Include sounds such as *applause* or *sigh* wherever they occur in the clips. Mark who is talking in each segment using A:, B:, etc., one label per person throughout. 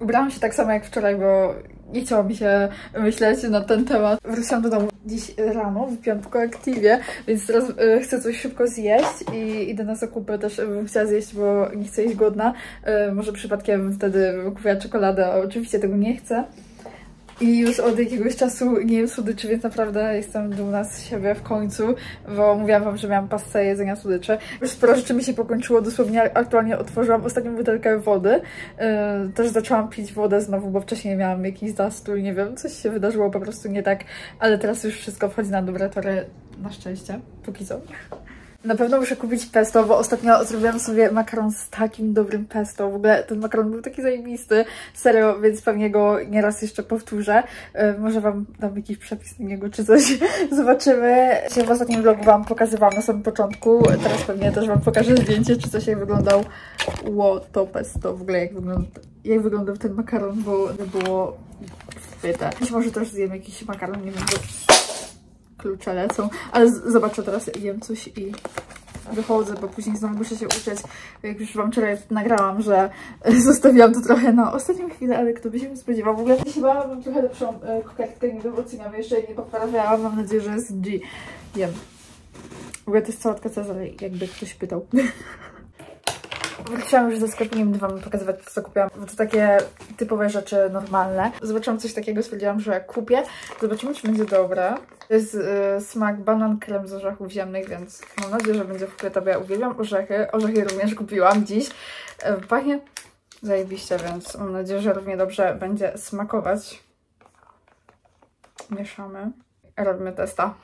A: Ubrałam się tak samo jak wczoraj, bo nie chciało mi się myśleć na ten temat. Wróciłam do domu dziś rano, wypiłam po kolektywie, więc teraz y, chcę coś szybko zjeść i idę na zakupy też bym chciała zjeść, bo nie chcę iść głodna. Y, może przypadkiem wtedy kupiła czekoladę, oczywiście tego nie chcę. I już od jakiegoś czasu nie jem słodyczy, więc naprawdę jestem dumna z siebie w końcu, bo mówiłam wam, że miałam pasę jedzenia słodyczy. Już sporo rzeczy mi się pokończyło, dosłownie aktualnie otworzyłam ostatnią butelkę wody. Yy, też zaczęłam pić wodę znowu, bo wcześniej miałam jakiś zastój, nie wiem, coś się wydarzyło po prostu nie tak, ale teraz już wszystko wchodzi na dobre tory, na szczęście, póki co. Na pewno muszę kupić pesto, bo ostatnio zrobiłam sobie makaron z takim dobrym pesto. W ogóle ten makaron był taki zajebisty, serio, więc pewnie go nieraz jeszcze powtórzę. Yy, może Wam dam jakiś przepis na niego czy coś. *laughs* Zobaczymy. Dzisiaj w ostatnim vlogu Wam pokazywałam na samym początku. Teraz pewnie też Wam pokażę zdjęcie, czy coś jak wyglądał ło, to pesto. W ogóle jak wygląda, jak wyglądał ten makaron, bo nie było chwyte. Być może też zjem jakiś makaron, nie wiem, bo klucze lecą, ale zobaczę teraz, jem coś i wychodzę, bo później znowu muszę się uczyć. Jak już Wam wczoraj nagrałam, że *laughs* zostawiłam to trochę na ostatnią chwilę, ale kto by się spodziewał. W ogóle chyba mam trochę lepszą e, kokardkę, wiem, oceniam, jeszcze jej nie poprawiałam, mam nadzieję, że jest G. Jem. W ogóle to jest sałatka Cezar, jakby ktoś pytał. *laughs* Chciałam już ze sklepu, nie wam pokazywać, co kupiłam, bo to takie typowe rzeczy normalne. Zobaczyłam coś takiego, stwierdziłam, że kupię. Zobaczymy, czy będzie dobre. To jest y, smak banan krem z orzechów ziemnych, więc mam nadzieję, że będzie w ogóle Ja uwielbiam orzechy. Orzechy również kupiłam dziś. Y, pachnie zajebiście, więc mam nadzieję, że równie dobrze będzie smakować. Mieszamy. Robimy testa.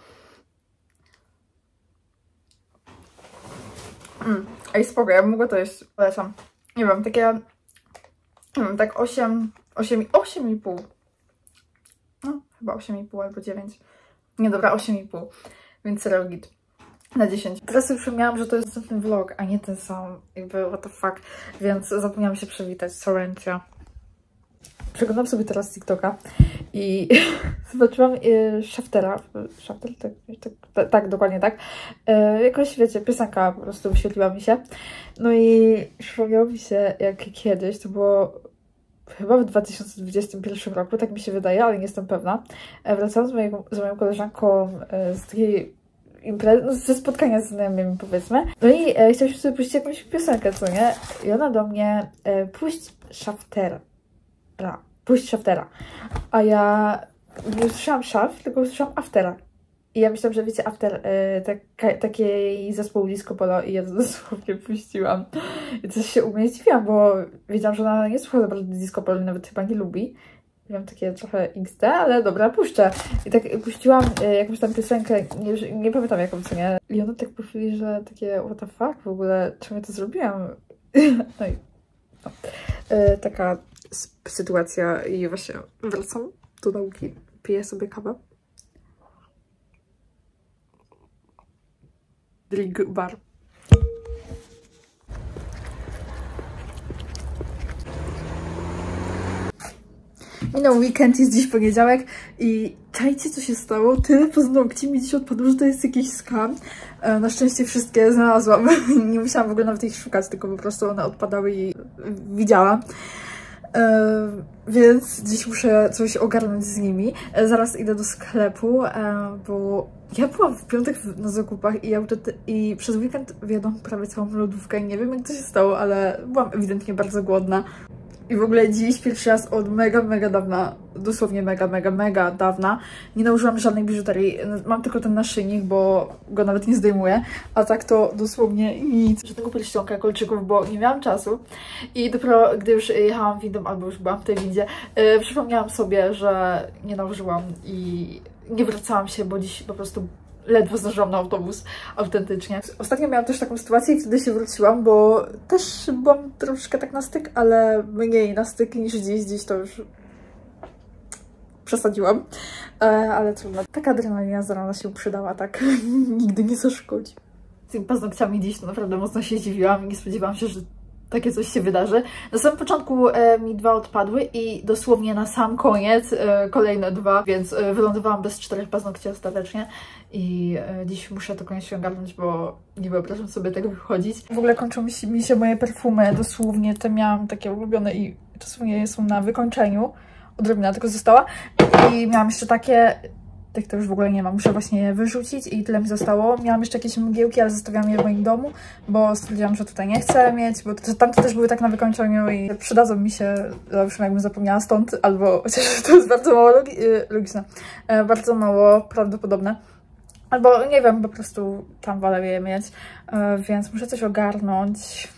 A: Mm. Ej, spoko, ja mogę to jeść. Polecam. Nie wiem, takie... Nie wiem, tak 8... 8... 8,5. No, chyba 8,5 albo 9. Nie, dobra, 8,5. Więc serio git. Na 10. Teraz już przypomniałam, że to jest ten vlog, a nie ten sam. Jakby, what the fuck. Więc zapomniałam się przywitać. Sorentia. Przeglądam sobie teraz TikToka i *laughs* zobaczyłam y, Shaftera. Shafter? Tak, tak, tak, dokładnie tak. Y, jakoś, wiecie, piosenka po prostu wyświetliła mi się. No i przypomniało mi się, jak kiedyś, to było chyba w 2021 roku, tak mi się wydaje, ale nie jestem pewna. E, wracałam z, moją, z moją koleżanką e, z takiej imprezy, no, ze spotkania z znajomymi powiedzmy. No i e, chciałam sobie puścić jakąś piosenkę, co nie? I ona do mnie, e, puść Shaftera pójść Shaftera. A ja nie usłyszałam Shaft, tylko usłyszałam Aftera. I ja myślałam, że wiecie, After, y, tak, taki zespół Disco Polo i ja to *laughs* dosłownie puściłam. I coś się u mnie zdziwiłam, bo wiedziałam, że ona nie słucha za bardzo Disco Polo, nawet chyba nie lubi. Miałam takie trochę XD, ale dobra, puszczę. I tak puściłam y, jakąś tam piosenkę, nie, nie pamiętam jaką nie. I ona tak powiedziała, że takie what the fuck, w ogóle czemu ja to zrobiłam? *laughs* no i no. Y, taka sytuacja i właśnie wracam do nauki. Piję sobie kawę. Drink bar. Minął weekend, jest dziś poniedziałek i czajcie co się stało? Tyle paznokci mi dziś odpadło, że to jest jakiś skam. E, na szczęście wszystkie znalazłam. *laughs* Nie musiałam w ogóle nawet ich szukać, tylko po prostu one odpadały i widziałam. E, więc dziś muszę coś ogarnąć z nimi. E, zaraz idę do sklepu, e, bo ja byłam w piątek na zakupach i, i przez weekend wiadomo prawie całą lodówkę nie wiem jak to się stało, ale byłam ewidentnie bardzo głodna. I w ogóle dziś pierwszy raz od mega, mega dawna, dosłownie mega, mega, mega dawna, nie nałożyłam żadnej biżuterii. Mam tylko ten naszyjnik, bo go nawet nie zdejmuję, a tak to dosłownie nic. Żadnego pierścionka, kolczyków, bo nie miałam czasu. I dopiero gdy już jechałam windą, albo już byłam w tej windzie, yy, przypomniałam sobie, że nie nałożyłam i nie wracałam się, bo dziś po prostu ledwo zdążyłam na autobus, autentycznie. Ostatnio miałam też taką sytuację i wtedy się wróciłam, bo też byłam troszkę tak na styk, ale mniej na styk niż dziś. Dziś to już przesadziłam, e, ale trudno. Taka adrenalina z się przydała, tak *laughs* nigdy nie zaszkodzi. Z tymi paznokciami dziś to naprawdę mocno się zdziwiłam i nie spodziewałam się, że takie coś się wydarzy. Na samym początku e, mi dwa odpadły i dosłownie na sam koniec e, kolejne dwa, więc e, wylądowałam bez czterech paznokci ostatecznie i e, dziś muszę to koniecznie ogarnąć, bo nie wyobrażam sobie tego wychodzić. W ogóle kończą mi się, mi się moje perfumy, dosłownie te miałam takie ulubione i czasami są na wykończeniu. Odrobina tylko została. I miałam jeszcze takie tych to już w ogóle nie ma. Muszę właśnie je wyrzucić i tyle mi zostało. Miałam jeszcze jakieś mgiełki, ale zostawiałam je w moim domu, bo stwierdziłam, że tutaj nie chcę mieć, bo to, tamte też były tak na wykończeniu i przydadzą mi się, załóżmy jakbym zapomniała stąd, albo *laughs* chociaż to jest bardzo mało logi y, logiczne, e, bardzo mało prawdopodobne. Albo nie wiem, po prostu tam wolę je mieć, e, więc muszę coś ogarnąć.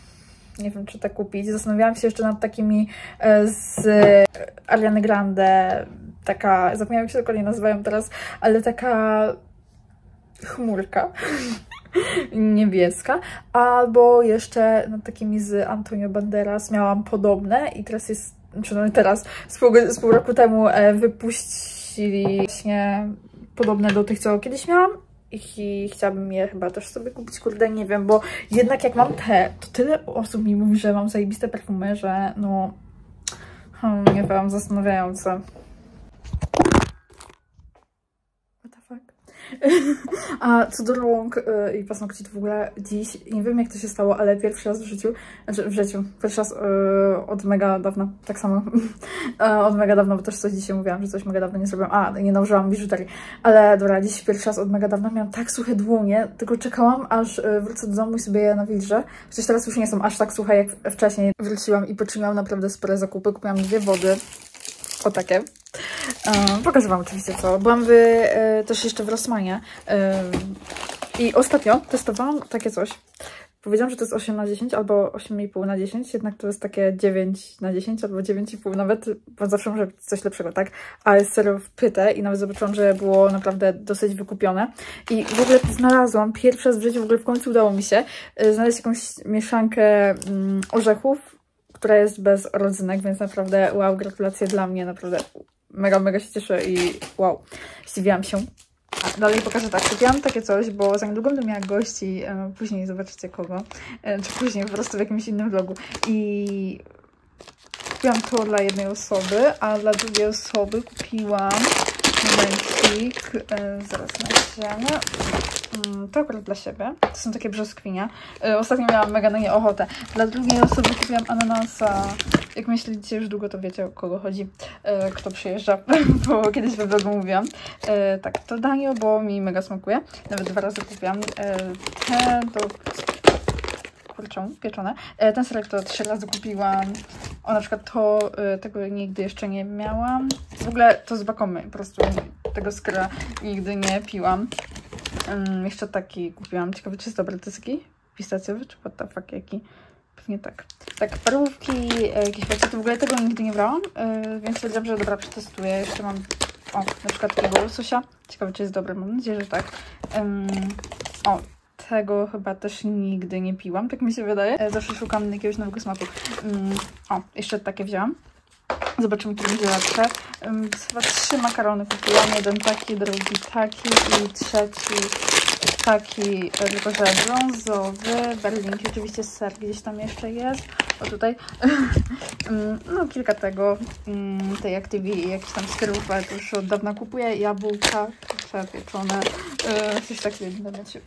A: Nie wiem, czy to kupić. Zastanawiałam się jeszcze nad takimi e, z Ariany Grande taka, zapomniałam się dokładnie nazywają teraz, ale taka chmurka *laughs* niebieska, albo jeszcze no, takimi z Antonio Banderas miałam podobne i teraz jest, znaczy no teraz z pół, z pół roku temu e, wypuścili właśnie podobne do tych, co kiedyś miałam i chciałabym je chyba też sobie kupić, kurde, nie wiem, bo jednak jak mam te, to tyle osób mi mówi, że mam zajebiste perfumy, że no, hmm, nie wiem, zastanawiające. *laughs* A co do rąk i paznokci, to w ogóle dziś, nie wiem jak to się stało, ale pierwszy raz w życiu, znaczy w życiu, pierwszy raz yy, od mega dawna, tak samo, *laughs* od mega dawna, bo też coś dzisiaj mówiłam, że coś mega dawno nie zrobiłam, a nie nałożyłam biżuterii, ale dobra, dziś pierwszy raz od mega dawna miałam tak suche dłonie, tylko czekałam, aż yy, wrócę do domu i sobie je nawilżę, chociaż teraz już nie są aż tak suche jak wcześniej. Wróciłam i poczyniłam naprawdę spore zakupy, kupiłam dwie wody, o takie. Um, pokażę Wam oczywiście co. Byłam w, e, też jeszcze w Rossmanie i ostatnio testowałam takie coś. Powiedziałam, że to jest 8 na 10 albo 8,5 na 10, jednak to jest takie 9 na 10 albo 9,5 nawet, bo zawsze może być coś lepszego, tak? Ale serio w pytę i nawet zobaczyłam, że było naprawdę dosyć wykupione. I w ogóle znalazłam, pierwszy raz w życiu w ogóle w końcu udało mi się e, znaleźć jakąś mieszankę mm, orzechów, która jest bez rodzynek, więc naprawdę wow, gratulacje dla mnie, naprawdę mega, mega się cieszę i wow, zdziwiłam się. A dalej pokażę tak, kupiłam takie coś, bo za niedługo będę miała gości, e, później zobaczycie kogo, e, czy później po prostu w jakimś innym vlogu i kupiłam to dla jednej osoby, a dla drugiej osoby kupiłam momencik, e, zaraz na Mm, to akurat dla siebie. To są takie brzoskwinie. Y, ostatnio miałam mega na nie ochotę. Dla drugiej osoby kupiłam ananasa. Jak myślicie już długo, to wiecie o kogo chodzi, y, kto przyjeżdża, *laughs* bo kiedyś we vlogu mówiłam. Y, tak, to danio, bo mi mega smakuje. Nawet dwa razy kupiłam. Te do kurczą, pieczone. Ten serek to trzy razy kupiłam. O, na przykład to, tego nigdy jeszcze nie miałam. W ogóle to z bakomy, po prostu tego skra nigdy nie piłam. Um, jeszcze taki kupiłam. Ciekawe, czy jest dobry. To pistacjowy, czy what the fuck, jaki? Pewnie tak. Tak, parówki, e, jakieś pakiety. W ogóle tego nigdy nie brałam, yy, więc stwierdziłam, że dobra, przetestuję. Jeszcze mam, o, na przykład takiego łososia. Ciekawe, czy jest dobry. Mam nadzieję, że tak. Um, o, tego chyba też nigdy nie piłam, tak mi się wydaje. E, zawsze szukam jakiegoś nowego smaku. Um, o, jeszcze takie wzięłam. Zobaczymy, czy będzie lepsze. Chyba trzy makarony kupiłam. Jeden taki, drugi taki i trzeci taki, e, tylko że brązowy. Berlinki, oczywiście ser gdzieś tam jeszcze jest. O tutaj. *laughs* no kilka tego, tej Activi i jakieś tam skierówka, to już od dawna kupuję. Jabłka, przepieczone. Yy, coś takiego, wiecie.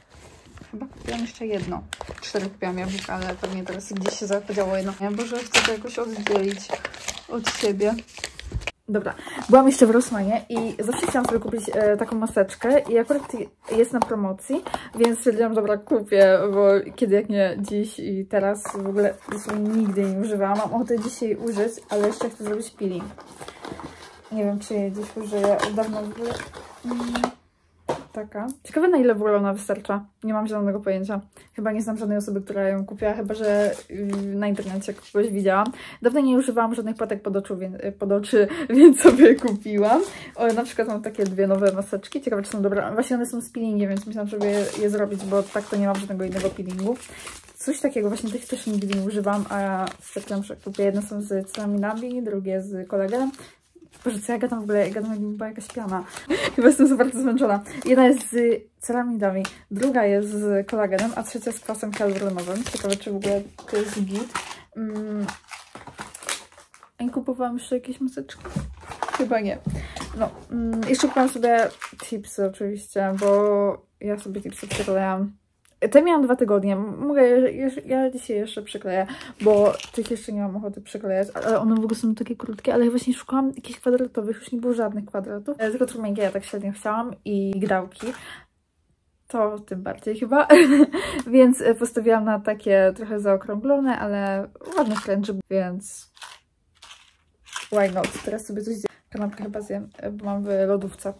A: Chyba kupiłam jeszcze jedno. Cztery kupiłam jabłka, ale pewnie teraz gdzieś się zapodziało jedno. Boże, chcę to jakoś oddzielić od siebie. Dobra, byłam jeszcze w Rossmanie i zawsze chciałam sobie kupić e, taką maseczkę i akurat jest na promocji, więc stwierdziłam, dobra, kupię, bo kiedy jak nie dziś i teraz w ogóle nigdy nie używałam. Mam ochotę dzisiaj użyć, ale jeszcze chcę zrobić peeling. Nie wiem, czy je dziś użyję, od dawna w ogóle... Mm taka. Ciekawe na ile w ogóle ona wystarcza. Nie mam żadnego pojęcia. Chyba nie znam żadnej osoby, która ją kupiła, chyba że y, na internecie kogoś widziałam. Dawno nie używałam żadnych płatek pod, oczu, pod oczy, *laughs* więc sobie kupiłam. O, na przykład mam takie dwie nowe maseczki. Ciekawe, czy są dobre. Właśnie one są z peelingiem, więc myślałam, żeby je, zrobić, bo tak to nie mam żadnego innego peelingu. Coś takiego, właśnie tych też nigdy nie używam, a stwierdziłam, że kupię. Jedne są z celaminami, drugie z kolagenem. Boże, co ja gadam w ogóle? Ja gadam jakby była jakaś piana. *laughs* Chyba jestem bardzo zmęczona. Jedna jest z ceramidami, druga jest z kolagenem, a trzecia z kwasem hialuronowym. Ciekawe, czy w ogóle to jest git. Mm. I kupowałam jeszcze jakieś maseczki? Chyba nie. No, mm, jeszcze kupiłam sobie tipsy oczywiście, bo ja sobie tipsy przyklejam Te miałam dwa tygodnie. Mogę, ja dzisiaj jeszcze przykleję, bo tych jeszcze nie mam ochoty przyklejać, ale one w ogóle są takie krótkie, ale ja właśnie szukałam jakichś kwadratowych, już nie było żadnych kwadratów. E, tylko trumienki ja tak średnio chciałam i gdałki. To tym bardziej chyba. *laughs* więc e, postawiłam na takie trochę zaokrąglone, ale ładne fręczy, więc why not? Teraz sobie coś zjem. Kanapkę chyba zjem, e, bo mam w lodówce.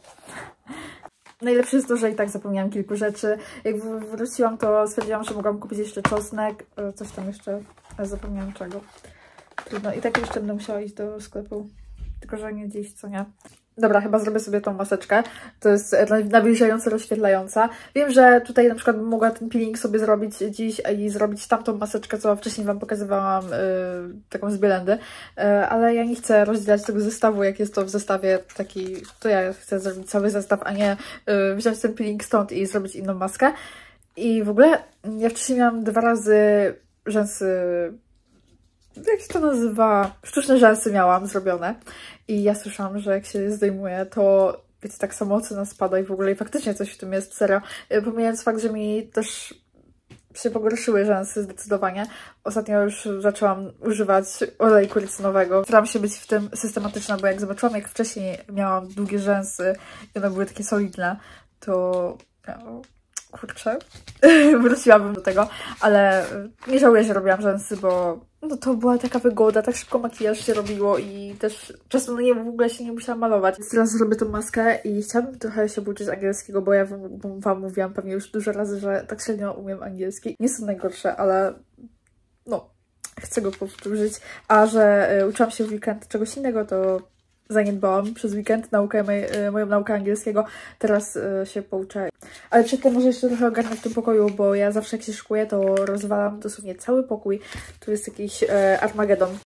A: Najlepsze jest to, że i tak zapomniałam kilku rzeczy. Jak wróciłam, to stwierdziłam, że mogłam kupić jeszcze czosnek, e, coś tam jeszcze, zapomniałam czego. Trudno. I tak jeszcze będę musiała iść do sklepu. Tylko, że nie dziś, co nie. Dobra, chyba zrobię sobie tą maseczkę. To jest nawilżająca, rozświetlająca. Wiem, że tutaj na przykład bym mogła ten peeling sobie zrobić dziś i zrobić tamtą maseczkę, co wcześniej Wam pokazywałam, yy, taką z Bielendy. Yy, ale ja nie chcę rozdzielać tego zestawu, jak jest to w zestawie taki, to ja chcę zrobić cały zestaw, a nie yy, wziąć ten peeling stąd i zrobić inną maskę. I w ogóle ja wcześniej miałam dwa razy rzęsy jak się to nazywa, sztuczne rzęsy miałam zrobione i ja słyszałam, że jak się je zdejmuje, to wiecie, tak samo ocena spada i w ogóle i faktycznie coś w tym jest, serio. Y, pomijając fakt, że mi też się pogorszyły rzęsy zdecydowanie. Ostatnio już zaczęłam używać olejku rycynowego. Staram się być w tym systematyczna, bo jak zobaczyłam, jak wcześniej miałam długie rzęsy i one były takie solidne, to no, kurczę, *laughs* wróciłabym do tego, ale nie żałuję, że robiłam rzęsy, bo no to była taka wygoda, tak szybko makijaż się robiło i też czasem no nie, w ogóle się nie musiałam malować. teraz zrobię tą maskę i chciałabym trochę się uczyć angielskiego, bo ja wam, wam mówiłam pewnie już dużo razy, że tak średnio umiem angielski. Nie są najgorsze, ale no, chcę go powtórzyć. A że y, uczyłam się w weekend czegoś innego, to zaniedbałam przez weekend naukę, moj, e, moją naukę angielskiego, teraz y, się pouczę. Ale czekaj, może jeszcze trochę ogarnę w tym pokoju, bo ja zawsze jak się szykuję, to rozwalam dosłownie cały pokój. Tu jest jakiś y, Armagedon.